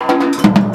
you.